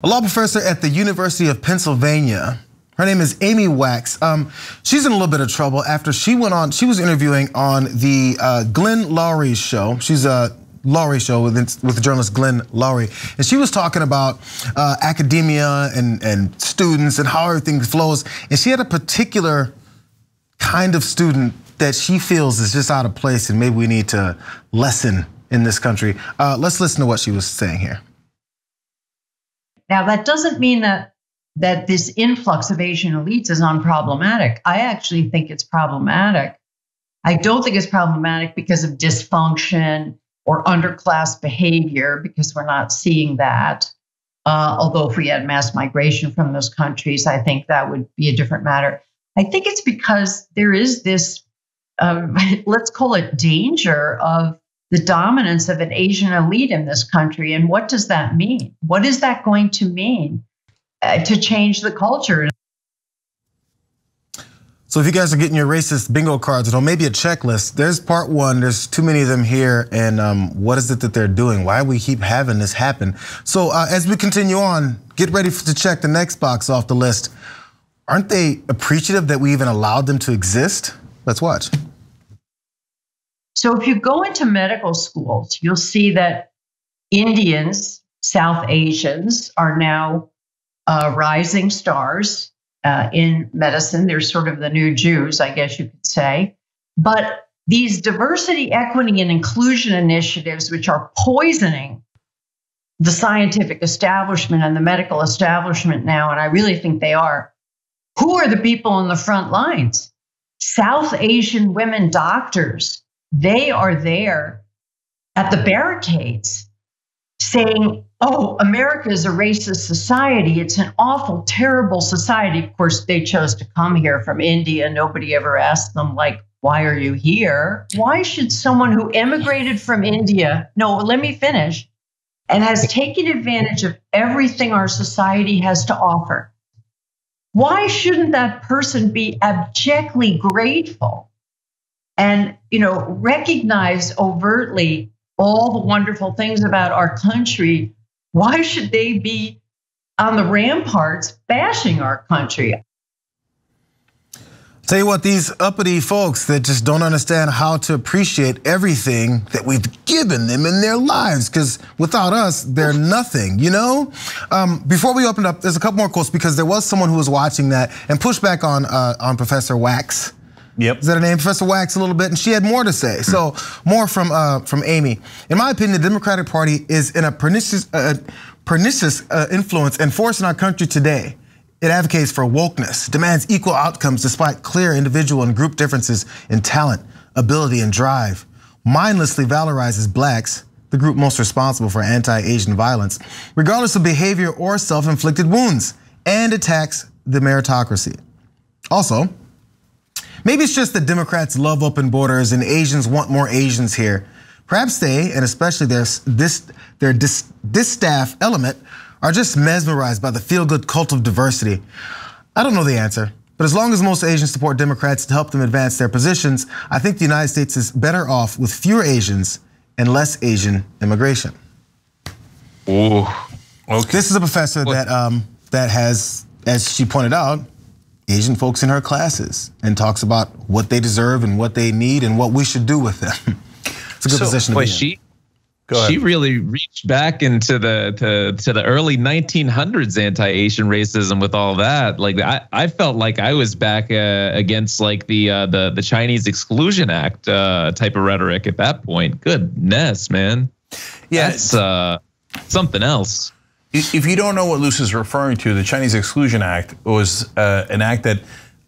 A law professor at the University of Pennsylvania. Her name is Amy Wax. Um, she's in a little bit of trouble after she went on. She was interviewing on the uh, Glenn Loury show. She's a Loury show with with the journalist Glenn Loury, and she was talking about uh, academia and and students and how everything flows. And she had a particular kind of student that she feels is just out of place, and maybe we need to lessen in this country. Uh, let's listen to what she was saying here. Now, that doesn't mean that that this influx of Asian elites is unproblematic. I actually think it's problematic. I don't think it's problematic because of dysfunction or underclass behavior, because we're not seeing that. Uh, although, if we had mass migration from those countries, I think that would be a different matter. I think it's because there is this, uh, let's call it danger of the dominance of an Asian elite in this country. And what does that mean? What is that going to mean uh, to change the culture? So if you guys are getting your racist bingo cards, or maybe a checklist, there's part one, there's too many of them here, and um, what is it that they're doing? Why we keep having this happen? So uh, as we continue on, get ready to check the next box off the list. Aren't they appreciative that we even allowed them to exist? Let's watch. So if you go into medical schools, you'll see that Indians, South Asians are now uh, rising stars uh, in medicine. They're sort of the new Jews, I guess you could say. But these diversity, equity, and inclusion initiatives, which are poisoning the scientific establishment and the medical establishment now, and I really think they are, who are the people on the front lines? South Asian women doctors they are there at the barricades saying, oh, America is a racist society. It's an awful, terrible society. Of course, they chose to come here from India. Nobody ever asked them, like, why are you here? Why should someone who emigrated from India, no, let me finish, and has taken advantage of everything our society has to offer, why shouldn't that person be abjectly grateful and you know recognize overtly all the wonderful things about our country why should they be on the ramparts bashing our country Tell you what, these uppity folks that just don't understand how to appreciate everything that we've given them in their lives, because without us, they're nothing, you know? Um, before we open up, there's a couple more quotes because there was someone who was watching that and pushed back on, uh, on Professor Wax. Yep. Is that her name? Professor Wax a little bit, and she had more to say. So more from uh, from Amy. In my opinion, the Democratic Party is in a pernicious, uh, pernicious uh, influence and force in our country today. It advocates for wokeness, demands equal outcomes despite clear individual and group differences in talent, ability, and drive. Mindlessly valorizes blacks, the group most responsible for anti-Asian violence, regardless of behavior or self-inflicted wounds, and attacks the meritocracy. Also, Maybe it's just that Democrats love open borders and Asians want more Asians here. Perhaps they, and especially their this their distaff element, are just mesmerized by the feel-good cult of diversity. I don't know the answer, but as long as most Asians support Democrats to help them advance their positions, I think the United States is better off with fewer Asians and less Asian immigration. Ooh, okay. This is a professor what? that um, that has, as she pointed out, Asian folks in her classes and talks about what they deserve and what they need and what we should do with them. it's a good so, position to be in. She, she really reached back into the to, to the early 1900s anti-Asian racism with all that. Like I, I felt like I was back uh, against like the uh, the the Chinese Exclusion Act uh, type of rhetoric at that point. Goodness, man. Yeah, that's uh, something else. If you don't know what Luce is referring to, the Chinese Exclusion Act was uh, an act that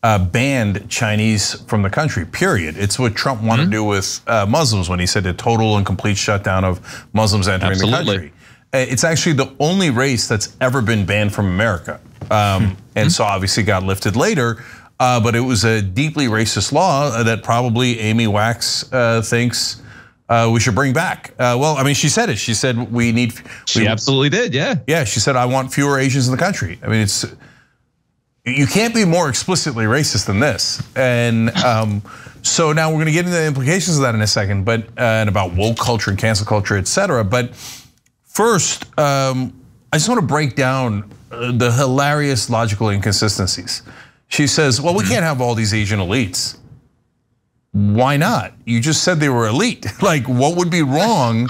uh, banned Chinese from the country, period. It's what Trump wanted mm-hmm. to do with uh, Muslims when he said a total and complete shutdown of Muslims entering Absolutely. the country. It's actually the only race that's ever been banned from America. Um, mm-hmm. And so obviously got lifted later. But it was a deeply racist law that probably Amy Wax thinks we should bring back. Uh, well, I mean, she said it. She said we need. She absolutely did. Yeah. Yeah. She said I want fewer Asians in the country. I mean, it's you can't be more explicitly racist than this. And um, so now we're going to get into the implications of that in a second, but uh, and about woke culture and cancel culture, et cetera. But first, um, I just want to break down uh, the hilarious logical inconsistencies. She says, well, we can't have all these Asian elites. Why not? You just said they were elite. Like, what would be wrong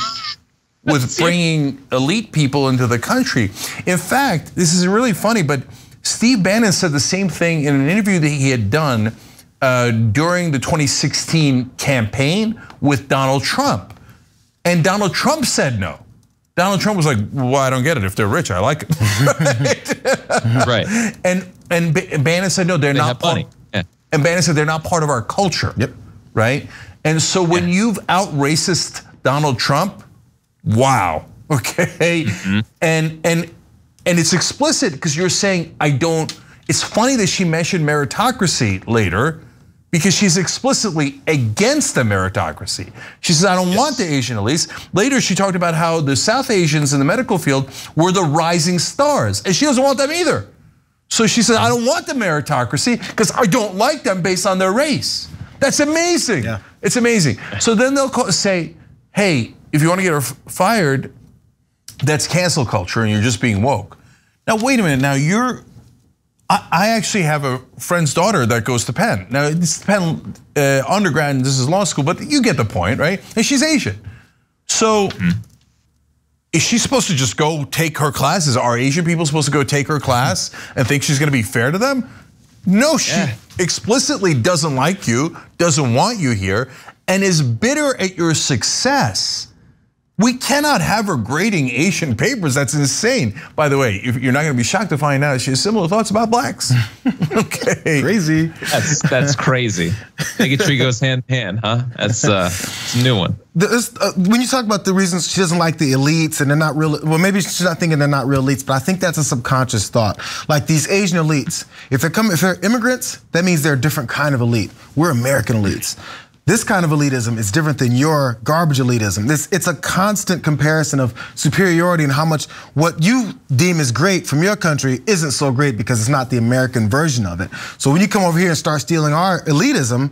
with bringing elite people into the country? In fact, this is really funny, but Steve Bannon said the same thing in an interview that he had done uh, during the 2016 campaign with Donald Trump. And Donald Trump said no. Donald Trump was like, "Well, I don't get it. If they're rich, I like it." right. right. And and Bannon said, "No, they're they not part." Yeah. And Bannon said they're not part of our culture. Yep. Right. And so when yeah. you've out racist Donald Trump, wow. Okay. Mm-hmm. And and and it's explicit because you're saying I don't. It's funny that she mentioned meritocracy later because she's explicitly against the meritocracy. She says, I don't yes. want the Asian elites. Later, she talked about how the South Asians in the medical field were the rising stars, and she doesn't want them either. So she said, I don't want the meritocracy because I don't like them based on their race. That's amazing. Yeah. It's amazing. So then they'll call, say, hey, if you want to get her fired, that's cancel culture and you're just being woke. Now, wait a minute. Now, you're I actually have a friend's daughter that goes to Penn. Now, it's Penn uh, undergrad and this is law school, but you get the point, right? And she's Asian. So, mm-hmm. is she supposed to just go take her classes? Are Asian people supposed to go take her class and think she's gonna be fair to them? No, she yeah. explicitly doesn't like you, doesn't want you here, and is bitter at your success. We cannot have her grading Asian papers. That's insane. By the way, you're not going to be shocked to find out she has similar thoughts about blacks. okay, crazy. That's that's crazy. Bigotry goes hand in hand, huh? That's uh, a new one. This, uh, when you talk about the reasons she doesn't like the elites and they're not real, well, maybe she's not thinking they're not real elites, but I think that's a subconscious thought. Like these Asian elites, if they're coming, if they're immigrants, that means they're a different kind of elite. We're American elites. This kind of elitism is different than your garbage elitism. This, it's a constant comparison of superiority and how much what you deem is great from your country isn't so great because it's not the American version of it. So when you come over here and start stealing our elitism,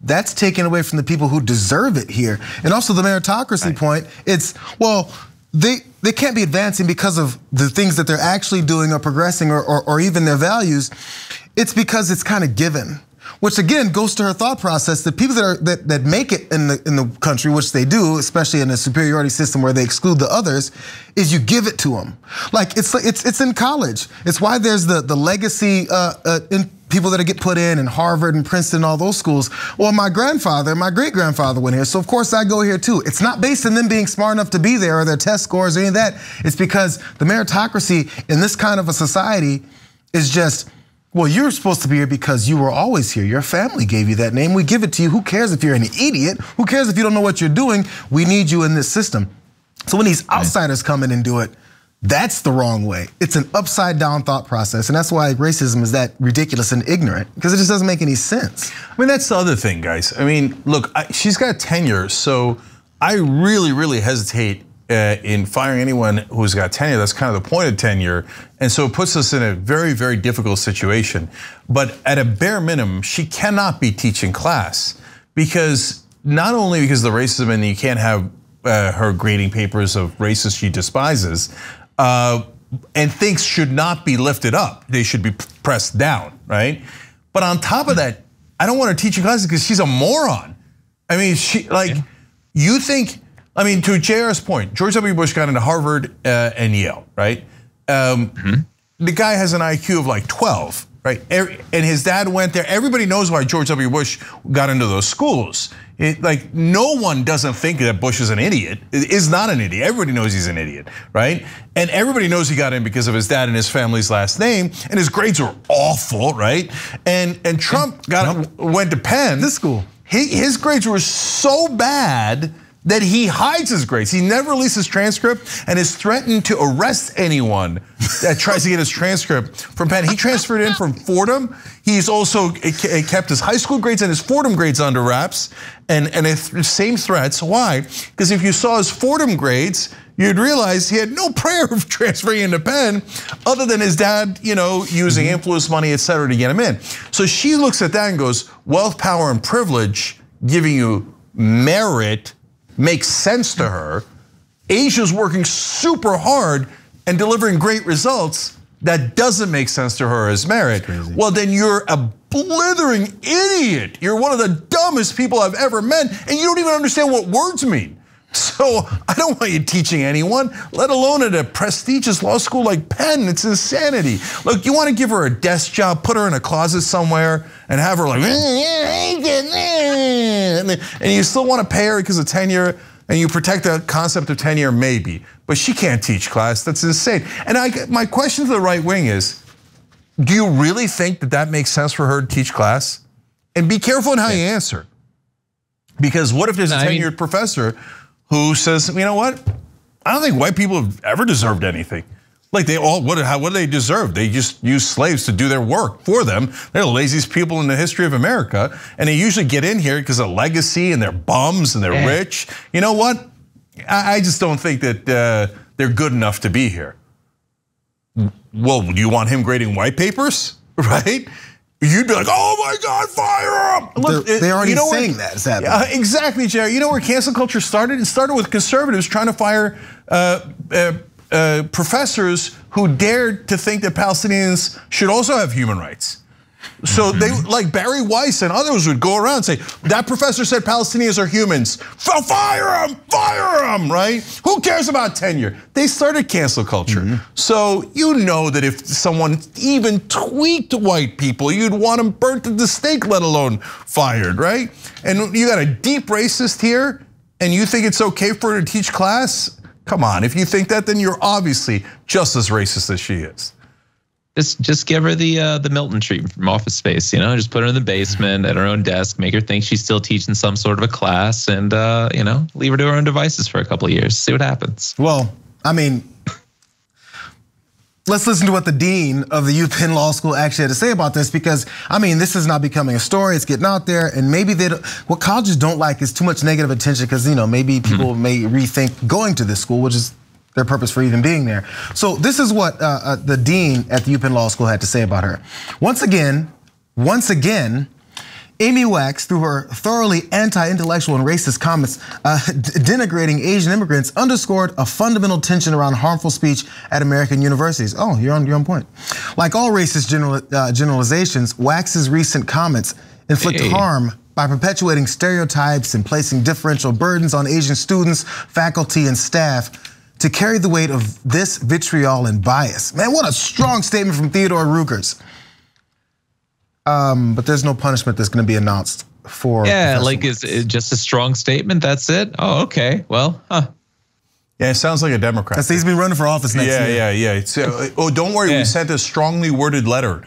that's taken away from the people who deserve it here. And also the meritocracy right. point, it's, well, they they can't be advancing because of the things that they're actually doing or progressing or, or, or even their values. It's because it's kind of given which again goes to her thought process that people that are that, that make it in the in the country, which they do, especially in a superiority system where they exclude the others, is you give it to them. Like it's it's it's in college. It's why there's the the legacy uh, uh, in people that get put in in Harvard and Princeton, and all those schools. Well, my grandfather, my great grandfather went here, so of course I go here too. It's not based on them being smart enough to be there or their test scores or any of that. It's because the meritocracy in this kind of a society is just well, you're supposed to be here because you were always here. Your family gave you that name. We give it to you. Who cares if you're an idiot? Who cares if you don't know what you're doing? We need you in this system. So when these outsiders come in and do it, that's the wrong way. It's an upside down thought process. And that's why racism is that ridiculous and ignorant, because it just doesn't make any sense. I mean, that's the other thing, guys. I mean, look, I, she's got tenure, so I really, really hesitate uh, in firing anyone who's got tenure. That's kind of the point of tenure. And so it puts us in a very, very difficult situation. But at a bare minimum, she cannot be teaching class because not only because of the racism and you can't have uh, her grading papers of races she despises, uh, and things should not be lifted up. They should be pressed down, right? But on top of that, I don't want her teaching classes because she's a moron. I mean, she like yeah. you think I mean, to JR's point, George W. Bush got into Harvard uh, and Yale, right? Um, mm-hmm. The guy has an IQ of like 12, right? And his dad went there. Everybody knows why George W. Bush got into those schools. It, like no one doesn't think that Bush is an idiot. Is not an idiot. Everybody knows he's an idiot, right? And everybody knows he got in because of his dad and his family's last name. And his grades were awful, right? And and Trump got Trump went to Penn. This school. He, his grades were so bad that he hides his grades. He never releases his transcript and has threatened to arrest anyone that tries to get his transcript from Penn. He transferred in from Fordham. He's also kept his high school grades and his Fordham grades under wraps and, and same threats. Why? Because if you saw his Fordham grades, you'd realize he had no prayer of transferring into Penn other than his dad, you know, using mm-hmm. influence money, et cetera, to get him in. So she looks at that and goes, wealth, power, and privilege giving you merit makes sense to her. Asia's working super hard and delivering great results that doesn't make sense to her as merit, well, then you're a blithering idiot. You're one of the dumbest people I've ever met, and you don't even understand what words mean. So I don't want you teaching anyone, let alone at a prestigious law school like Penn. It's insanity. Look, you want to give her a desk job, put her in a closet somewhere, and have her like, and you still want to pay her because of tenure, and you protect the concept of tenure, maybe. But she can't teach class. That's insane. And I, my question to the right wing is, do you really think that that makes sense for her to teach class? And be careful in how you answer. Because what if there's a tenured professor who says, you know what? I don't think white people have ever deserved anything. Like they all, what, how, what do they deserve? They just use slaves to do their work for them. They're the laziest people in the history of America. And they usually get in here because of legacy and they're bums and they're yeah. rich. You know what? I, I just don't think that uh, they're good enough to be here. Well, do you want him grading white papers? Right? You'd be like, "Oh my God, fire him!" Look, they're, they already you know saying where, that. Is that exactly, JR? You know where cancel culture started? It started with conservatives trying to fire uh, uh, professors who dared to think that Palestinians should also have human rights. So mm-hmm. they like Bari Weiss and others would go around and say that professor said Palestinians are humans. Fire them, fire them, right? Who cares about tenure? They started cancel culture. Mm-hmm. So you know that if someone even tweaked white people, you'd want them burnt at the stake, let alone fired, right? And you got a deep racist here, and you think it's okay for her to teach class? Come on, if you think that, then you're obviously just as racist as she is just just give her the uh, the Milton treatment from Office Space. You know, just put her in the basement at her own desk, make her think she's still teaching some sort of a class, and uh, you know, leave her to her own devices for a couple of years. See what happens. Well, I mean, let's listen to what the dean of the UPenn Law School actually had to say about this, because I mean, this is not becoming a story. It's getting out there, and maybe they don't, what colleges don't like is too much negative attention, because you know maybe people mm-hmm. may rethink going to this school, which is their purpose for even being there. So this is what uh, uh, the dean at the UPenn Law School had to say about her. Once again, once again, Amy Wax, through her thoroughly anti-intellectual and racist comments uh, denigrating Asian immigrants, underscored a fundamental tension around harmful speech at American universities. Oh, you're on, you're on point. Like all racist general, uh, generalizations, Wax's recent comments inflict hey. harm by perpetuating stereotypes and placing differential burdens on Asian students, faculty, and staff to carry the weight of this vitriol and bias. Man, what a strong statement from Theodore Rugers. Um, but there's no punishment that's going to be announced for. Yeah, like is it just a strong statement? That's it. Oh, okay. Well, huh. Yeah, it sounds like a Democrat. That's, he's been running for office next yeah, year. Yeah, yeah, yeah. oh, don't worry. Yeah. We sent a strongly worded letter.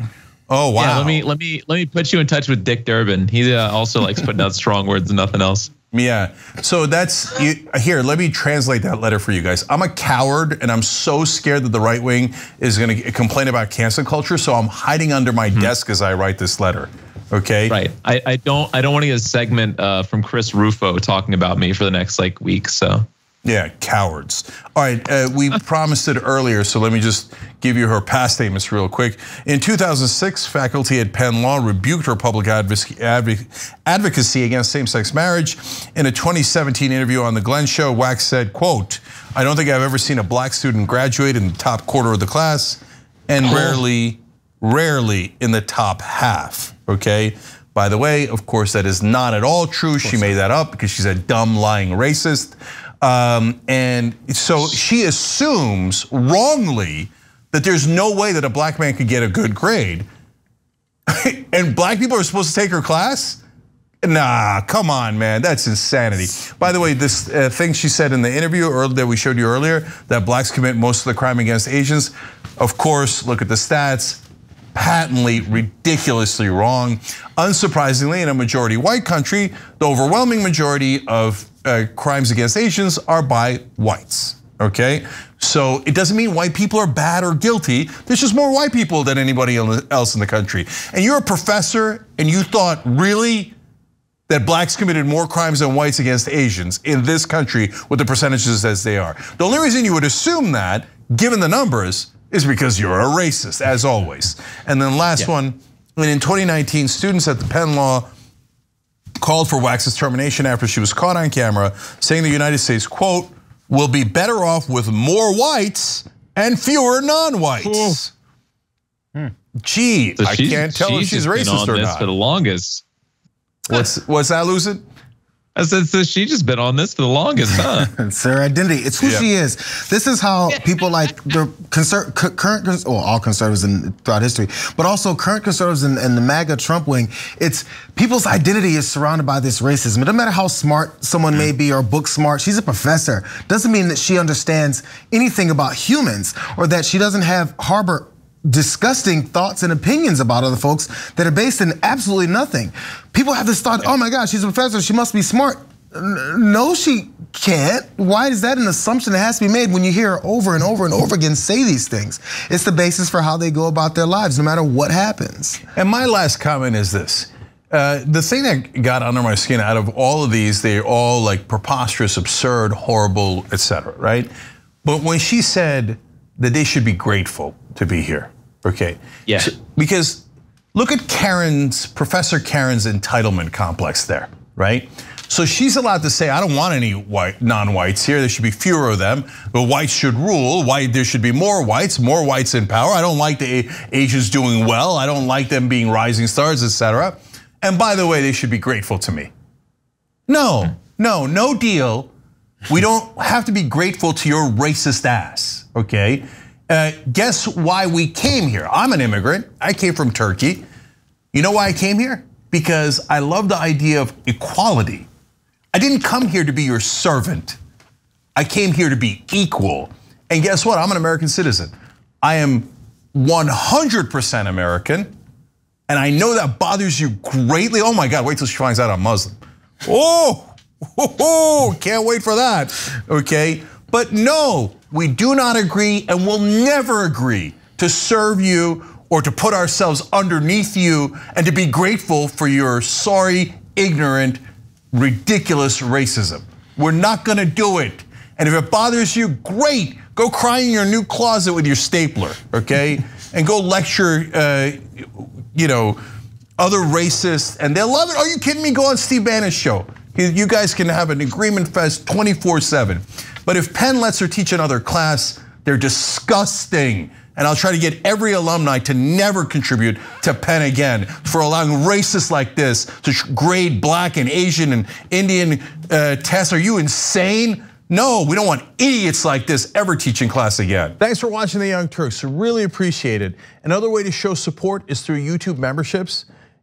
Oh wow. Yeah, let me let me let me put you in touch with Dick Durbin. He uh, also likes putting out strong words and nothing else. Yeah. So that's you, here. Let me translate that letter for you guys. I'm a coward, and I'm so scared that the right wing is going to complain about cancel culture. So I'm hiding under my mm-hmm. desk as I write this letter. Okay. Right. I, I don't I don't want to get a segment uh, from Chris Rufo talking about me for the next like week. So. Yeah, cowards. All right, uh, we promised it earlier, so let me just give you her past statements real quick. In 2006, faculty at Penn Law rebuked her public advocacy against same-sex marriage. In a 2017 interview on the Glenn Show, Wax said, "quote I don't think I've ever seen a black student graduate in the top quarter of the class, and rarely, rarely in the top half." Okay. By the way, of course, that is not at all true. She made that up because she's a dumb, lying racist. Um, and so she assumes wrongly that there's no way that a black man could get a good grade. and black people are supposed to take her class? Nah, come on, man, that's insanity. By the way, this uh, thing she said in the interview that we showed you earlier, that blacks commit most of the crime against Asians, of course, look at the stats, patently, ridiculously wrong. Unsurprisingly, in a majority white country, the overwhelming majority of uh, crimes against Asians are by whites. Okay, so it doesn't mean white people are bad or guilty. There's just more white people than anybody else in the country. And you're a professor, and you thought really that blacks committed more crimes than whites against Asians in this country with the percentages as they are. The only reason you would assume that, given the numbers, is because you're a racist, as always. And then last yeah. one, in 2019, students at the Penn Law called for Wax's termination after she was caught on camera saying the United States, quote, will be better off with more whites and fewer non-whites. Hmm. Gee, so I can't tell if she's racist or not. For the longest. What's what's that, Lucid? I said, so she just been on this for the longest, huh? it's her identity. It's who yeah. she is. This is how people like the conser- current, well, all conservatives in, throughout history, but also current conservatives in, in the MAGA Trump wing. It's people's identity is surrounded by this racism. It doesn't matter how smart someone may be or book smart. She's a professor. Doesn't mean that she understands anything about humans or that she doesn't have harbor disgusting thoughts and opinions about other folks that are based in absolutely nothing. People have this thought, oh my gosh, she's a professor, she must be smart. No, she can't. Why is that an assumption that has to be made when you hear her over and over and over again say these things? It's the basis for how they go about their lives, no matter what happens. And my last comment is this. Uh, the thing that got under my skin out of all of these, they're all like preposterous, absurd, horrible, etc. right? But when she said that they should be grateful to be here. Okay. Yeah. So, because look at Karen's, Professor Karen's entitlement complex there, right? So she's allowed to say, I don't want any white non-whites here. There should be fewer of them. But whites should rule. White, there should be more whites, more whites in power. I don't like the Asians doing well. I don't like them being rising stars, etc. And by the way, they should be grateful to me. No, no, no deal. We don't have to be grateful to your racist ass, okay? Uh, guess why we came here? I'm an immigrant. I came from Turkey. You know why I came here? Because I love the idea of equality. I didn't come here to be your servant. I came here to be equal. And guess what? I'm an American citizen. I am 100% American. And I know that bothers you greatly. Oh my God, wait till she finds out I'm Muslim. Oh, oh, can't wait for that. Okay. But no, we do not agree and will never agree to serve you or to put ourselves underneath you and to be grateful for your sorry, ignorant, ridiculous racism. We're not gonna do it. And if it bothers you, great. Go cry in your new closet with your stapler, okay? and go lecture, uh, you know, other racists, and they'll love it. Are you kidding me? Go on Steve Bannon's show. You guys can have an agreement fest 24 7. But if Penn lets her teach another class, they're disgusting. And I'll try to get every alumni to never contribute to Penn again for allowing racists like this to grade black and Asian and Indian uh, tests. Are you insane? No, we don't want idiots like this ever teaching class again. Thanks for watching The Young Turks. Really appreciate it. Another way to show support is through YouTube memberships.